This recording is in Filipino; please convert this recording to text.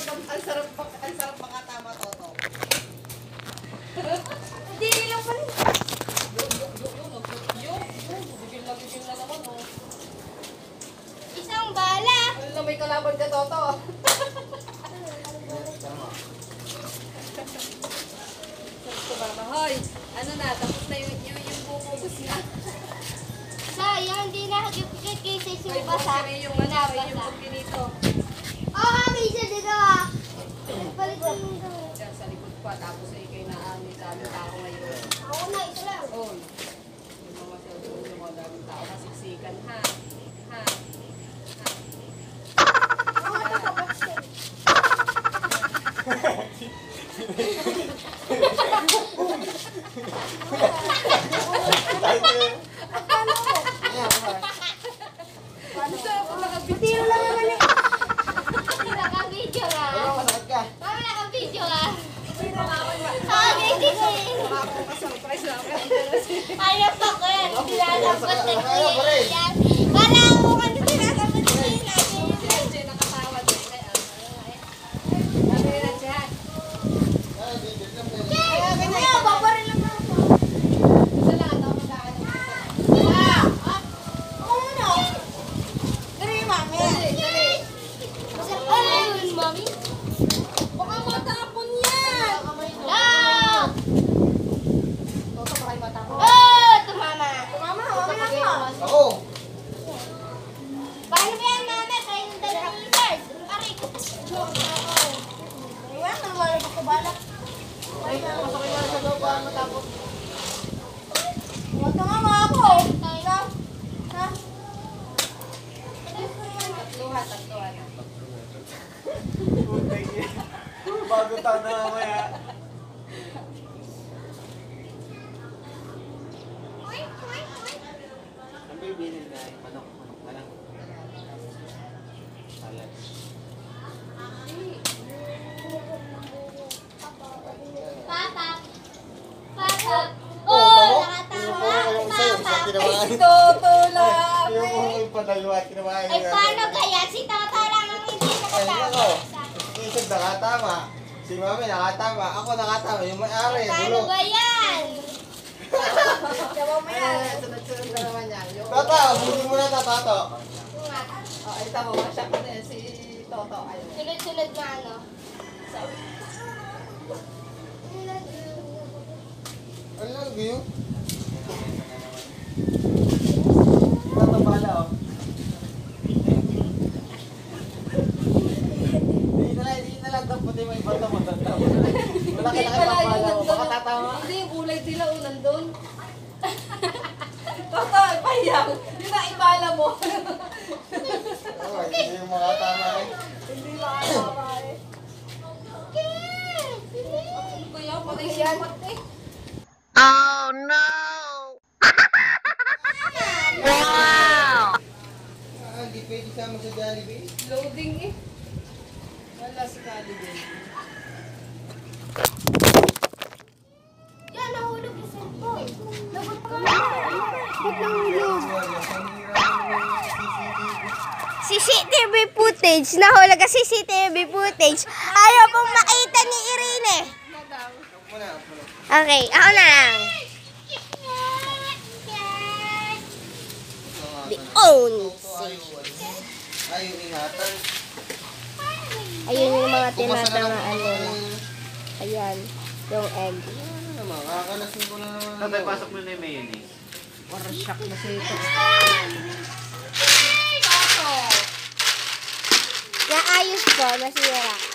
sarap, ang sarap, ang sarap makatama, Toto. Hindi lang pala. Yung, yung, yung, yung, yung, yung, bigil na bigil na naman, oh. Isang bala. Ano na may kalaban ka, Toto? Sumama, hoy. Ano na, tapos na yung, yung, yung bububos na. Sayang, hindi na hagipikit kasi Ay, yung basa. bukas yung ano, yung tapos ay kayo na amin sa aming tao ngayon. Ako na, isa lang. Oh, yung mga cellphone yung mga daming tao kasiksikan, ha? Ha? Ako na sa boxing. Gusto ko nakabit. Tiro lang naman yung... Naka-video ka. Masakit ka. Mami, naka-video ka. Naka-video ka eh. Makasurprise na ako. Ano pa ko yan? Tinatapat na ko yan. Parang ako ano tinatapat ko yan. Siya nakatawa din. Ay, ah, ay. Ano yun ang siya? Ah, bibig lang po. Kaya, babaril lang ako. Isa lang ang tawag sa akin. Ah! Ako muna. Dali, mami. Dali, dali. Ano yun, mami? Baka matapon yan. Ah! Toto, baka yung matapon. Oh! Tumama. Mama, mami lang ka. Ako. Paano ba yan, mami? Kayo ng dalawang liters. Aray ko. Iwan, nawala ba ko balak? Ay, masakit na sa loob, baka matapon. Huwag nga mga ako. Ha? Ha? Tatluhan, tatluhan. Putay niya. Bago tayo na mamaya. Ang bibinin na ay manok. Manok na lang. Salad. Papa. Papa. Oh, nakatawa. Toto lang. Yung kung yung padalwa, kinamahin Ay, paano kaya? Si Tata lang ang hindi nako. Isip nakatama. Si mami nakatama. Ako nakatama. Yung may-ari. Paano ba yan? Yawa mo yan. Sunod-sunod na naman yan. Tata, buti mo na tatato. Oh, ay, tama. Masyak ko din si Toto. Sunod-sunod na ano? I love you. Tatambala oh. Hindi na lang, hindi na lang dapat yung may bata mo tatawa. Wala ka Hindi na pala kayo yun mo. Tatama. Hindi, yung kulay sila o nandun. Toto, payang. Yun na ibala mo. Oo, hindi yung eh. Hindi makakama eh. Ano ba yan? Patay siya. Patay. Ah, hindi pwede sama sa Jollibee. Loading eh. Wala si Kali nahulog? CCTV. Footage. Nahulog ka CCTV footage. Ayaw pong makita ni Irene. Okay, ako na lang. The own. Ayaw ingatan. Ayun yung mga tinatangaan nila. Ayan, yung egg. Ano naman, kakalasin ko na naman. Tatay, pasok mo na yung mayonnaise. Shock na si ito. Naayos ko, nasira.